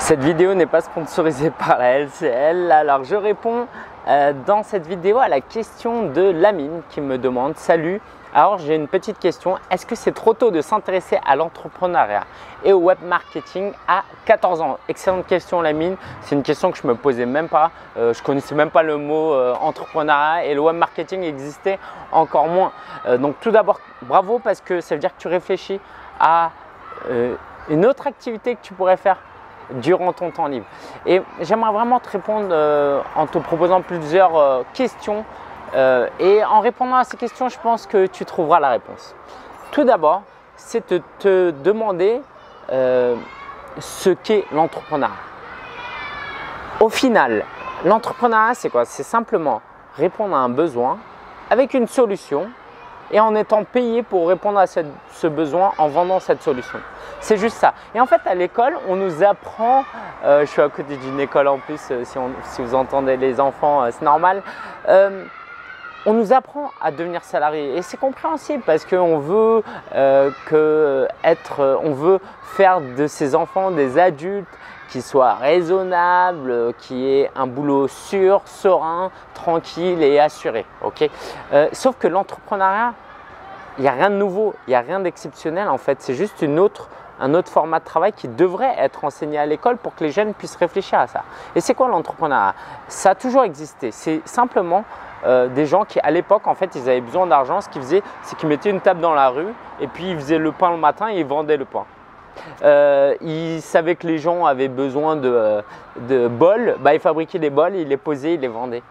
Cette vidéo n'est pas sponsorisée par la LCL, alors je réponds euh, dans cette vidéo à la question de Lamine qui me demande Salut, alors j'ai une petite question, est-ce que c'est trop tôt de s'intéresser à l'entrepreneuriat et au web marketing à 14 ans? Excellente question Lamine, c'est une question que je me posais même pas, euh, je connaissais même pas le mot euh, entrepreneuriat et le web marketing existait encore moins. donc tout d'abord bravo parce que ça veut dire que tu réfléchis à une autre activité que tu pourrais faire durant ton temps libre. Et j'aimerais vraiment te répondre euh, en te proposant plusieurs euh, questions. Euh, et en répondant à ces questions, je pense que tu trouveras la réponse. Tout d'abord, c'est de te demander ce qu'est l'entrepreneuriat. Au final, l'entrepreneuriat, c'est quoi? C'est simplement répondre à un besoin avec une solution et en étant payé pour répondre à ce besoin en vendant cette solution. C'est juste ça. Et en fait, à l'école, on nous apprend, euh, je suis à côté d'une école en plus, euh, si, vous entendez les enfants, euh, c'est normal. on nous apprend à devenir salarié et c'est compréhensible parce qu'on veut veut faire de ces enfants des adultes qui soient raisonnables, qui aient un boulot sûr, serein, tranquille et assuré. ok? Sauf que l'entrepreneuriat, il n'y a rien de nouveau, il n'y a rien d'exceptionnel en fait, c'est juste une autre un autre format de travail qui devrait être enseigné à l'école pour que les jeunes puissent réfléchir à ça. Et c'est quoi l'entrepreneuriat? Ça a toujours existé. C'est simplement euh, des gens qui, à l'époque, en fait, ils avaient besoin d'argent. Ce qu'ils faisaient, c'est qu'ils mettaient une table dans la rue et puis ils faisaient le pain le matin et ils vendaient le pain. Euh, ils savaient que les gens avaient besoin de, euh, de bols, bah, ils fabriquaient des bols, ils les posaient, ils les vendaient.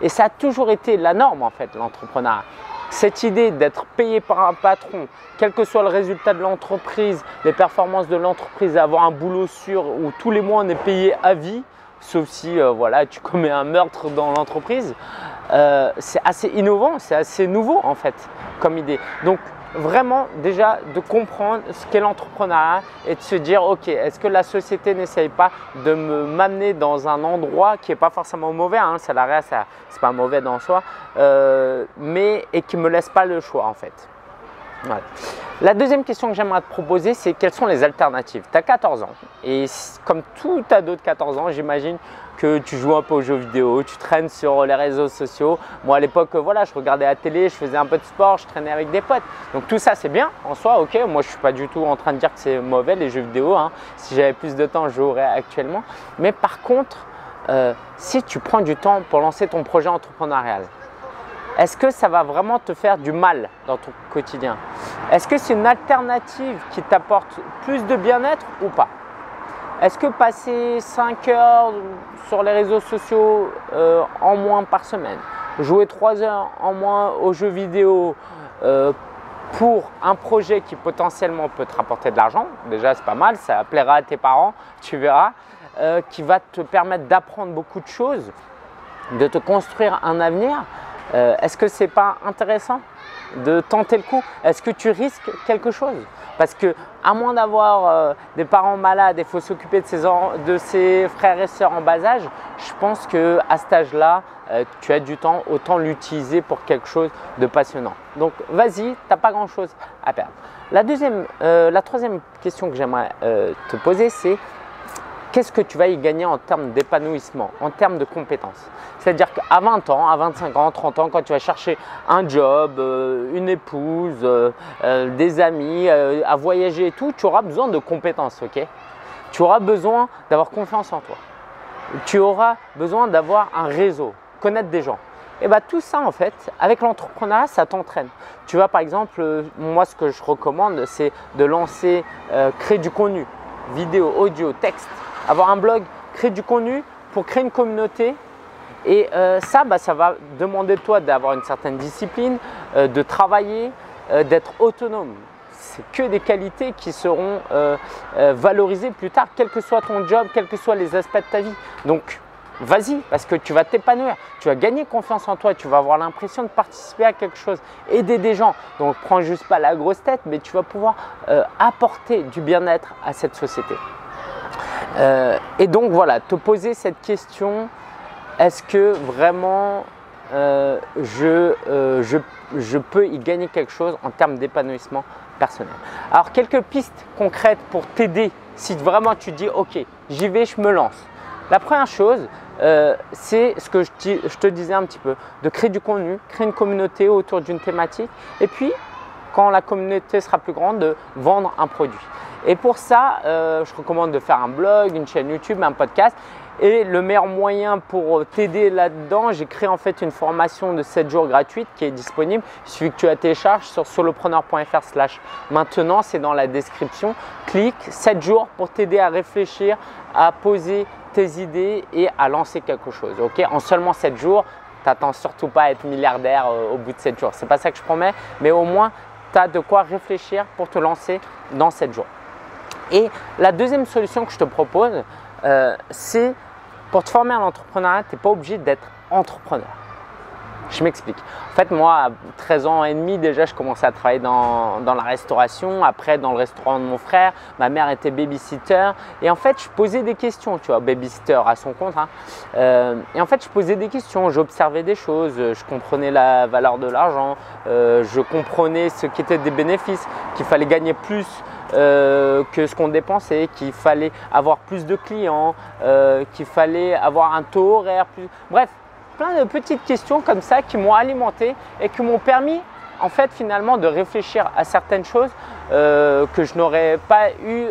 et ça a toujours été la norme en fait, l'entrepreneuriat. Cette idée d'être payé par un patron, quel que soit le résultat de l'entreprise, les performances de l'entreprise, avoir un boulot sûr où tous les mois on est payé à vie, sauf si euh, voilà, tu commets un meurtre dans l'entreprise, euh, c'est assez innovant, c'est assez nouveau en fait comme idée. Vraiment déjà de comprendre ce qu'est l'entrepreneuriat et de se dire ok est-ce que la société n'essaye pas de me m'amener dans un endroit qui n'est pas forcément mauvais hein, salariat ça c'est pas mauvais dans soi euh, mais et qui me laisse pas le choix en fait la deuxième question que j'aimerais te proposer, c'est quelles sont les alternatives? Tu as 14 ans et comme tout ado de 14 ans, j'imagine que tu joues un peu aux jeux vidéo, tu traînes sur les réseaux sociaux. Moi à l'époque, voilà, je regardais la télé, je faisais un peu de sport, je traînais avec des potes. Donc tout ça c'est bien en soi, ok. Moi je suis pas du tout en train de dire que c'est mauvais les jeux vidéo. Hein. Si j'avais plus de temps, je jouerais actuellement. Mais par contre, euh, si tu prends du temps pour lancer ton projet entrepreneurial, est-ce que ça va vraiment te faire du mal dans ton quotidien? Est-ce que c'est une alternative qui t'apporte plus de bien-être ou pas? Est-ce que passer 5 heures sur les réseaux sociaux euh, en moins par semaine, jouer 3 heures en moins aux jeux vidéo euh, pour un projet qui potentiellement peut te rapporter de l'argent, déjà c'est pas mal, ça plaira à tes parents, tu verras, euh, qui va te permettre d'apprendre beaucoup de choses, de te construire un avenir, euh, est-ce que c'est pas intéressant de tenter le coup? Est-ce que tu risques quelque chose? Parce que à moins d'avoir euh, des parents malades et faut s'occuper de ses, de ses frères et sœurs en bas âge, je pense que à cet âge-là, euh, tu as du temps, autant l'utiliser pour quelque chose de passionnant. Donc vas-y, tu n'as pas grand-chose à perdre. La, deuxième, la troisième question que j'aimerais te poser, c'est qu'est-ce que tu vas y gagner en termes d'épanouissement, en termes de compétences? C'est-à-dire qu'à 20 ans, à 25 ans, 30 ans, quand tu vas chercher un job, euh, une épouse, euh, euh, des amis, à voyager et tout, tu auras besoin de compétences, ok? Tu auras besoin d'avoir confiance en toi. Tu auras besoin d'avoir un réseau, connaître des gens. Et bien tout ça en fait, avec l'entrepreneuriat, ça t'entraîne. Tu vois par exemple, moi ce que je recommande, c'est de lancer, créer du contenu, vidéo, audio, texte, avoir un blog, créer du contenu pour créer une communauté. Et euh, ça, bah, ça va demander de toi d'avoir une certaine discipline, euh, de travailler, euh, d'être autonome. C'est que des qualités qui seront valorisées plus tard, quel que soit ton job, quels que soient les aspects de ta vie. Donc, vas-y, parce que tu vas t'épanouir, tu vas gagner confiance en toi, tu vas avoir l'impression de participer à quelque chose, aider des gens. Donc, prends juste pas la grosse tête, mais tu vas pouvoir apporter du bien-être à cette société. Euh, et donc voilà, te poser cette question, est-ce que vraiment euh, euh, je, je, peux y gagner quelque chose en termes d'épanouissement personnel? Alors quelques pistes concrètes pour t'aider si vraiment tu dis ok, j'y vais, je me lance. La première chose, c'est ce que je, te disais un petit peu, de créer du contenu, créer une communauté autour d'une thématique et puis quand la communauté sera plus grande, de vendre un produit. Et pour ça, euh, je recommande de faire un blog, une chaîne YouTube, un podcast. Et le meilleur moyen pour t'aider là-dedans, j'ai créé en fait une formation de 7 jours gratuite qui est disponible. Il suffit que tu la télécharges sur solopreneur.fr slash maintenant, c'est dans la description. Clique 7 jours pour t'aider à réfléchir, à poser tes idées et à lancer quelque chose. Ok? En seulement 7 jours, t'attends surtout pas à être milliardaire euh, au bout de 7 jours. C'est pas ça que je promets, mais au moins tu as de quoi réfléchir pour te lancer dans 7 jours. Et la deuxième solution que je te propose, euh, c'est pour te former à l'entrepreneuriat, tu n'es pas obligé d'être entrepreneur. Je m'explique. En fait, moi, à 13 ans et demi, déjà, je commençais à travailler dans, la restauration. Après, dans le restaurant de mon frère, ma mère était babysitter. Et en fait, je posais des questions, tu vois, babysitter à son compte. Hein. Euh, et en fait, je posais des questions, j'observais des choses, je comprenais la valeur de l'argent, euh, je comprenais ce qu'étaient des bénéfices, qu'il fallait gagner plus euh, que ce qu'on dépensait, qu'il fallait avoir plus de clients, euh, qu'il fallait avoir un taux horaire. Plus... Bref, plein de petites questions comme ça qui m'ont alimenté et qui m'ont permis en fait finalement de réfléchir à certaines choses euh, que je n'aurais pas eu,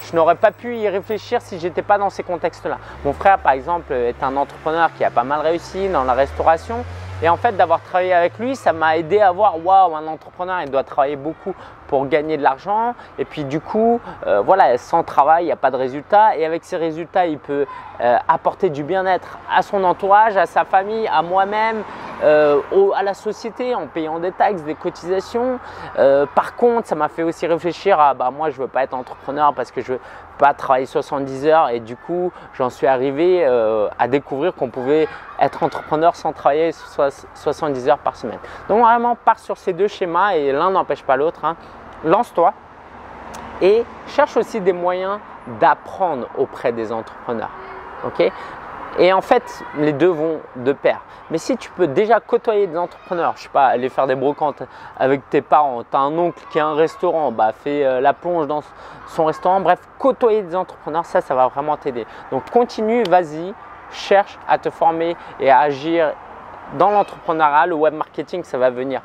je n'aurais pas pu y réfléchir si j'étais pas dans ces contextes-là. Mon frère par exemple est un entrepreneur qui a pas mal réussi dans la restauration et en fait d'avoir travaillé avec lui, ça m'a aidé à voir waouh un entrepreneur il doit travailler beaucoup pour gagner de l'argent. Et puis du coup, euh, voilà, sans travail, il n'y a pas de résultat. Et avec ces résultats, il peut euh, apporter du bien-être à son entourage, à sa famille, à moi-même, euh, à la société en payant des taxes, des cotisations. par contre, ça m'a fait aussi réfléchir à bah, moi, je ne veux pas être entrepreneur parce que je veux pas travailler 70 heures. Et du coup, j'en suis arrivé à découvrir qu'on pouvait être entrepreneur sans travailler 70 heures par semaine. Donc vraiment, part sur ces deux schémas et l'un n'empêche pas l'autre. Hein lance-toi et cherche aussi des moyens d'apprendre auprès des entrepreneurs. ok? Et en fait, les deux vont de pair. Mais si tu peux déjà côtoyer des entrepreneurs, je sais pas, aller faire des brocantes avec tes parents, tu as un oncle qui a un restaurant, bah euh, la plonge dans son restaurant, bref, côtoyer des entrepreneurs, ça, ça va vraiment t'aider. Donc continue, vas-y, cherche à te former et à agir dans l'entrepreneuriat, le web marketing, ça va venir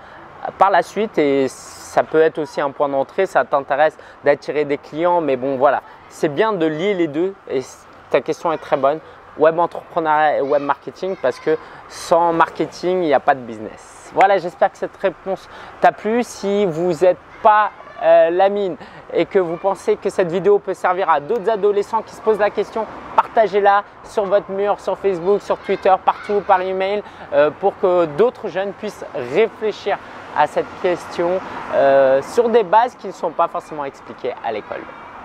par la suite et ça peut être aussi un point d'entrée, ça t'intéresse d'attirer des clients, mais bon voilà, c'est bien de lier les deux et ta question est très bonne. Web entrepreneuriat et web marketing parce que sans marketing, il n'y a pas de business. Voilà, j'espère que cette réponse t'a plu. Si vous n'êtes pas euh, la mine et que vous pensez que cette vidéo peut servir à d'autres adolescents qui se posent la question, partagez-la sur votre mur, sur Facebook, sur Twitter, partout, par email, euh, pour que d'autres jeunes puissent réfléchir à cette question euh, sur des bases qui ne sont pas forcément expliquées à l'école.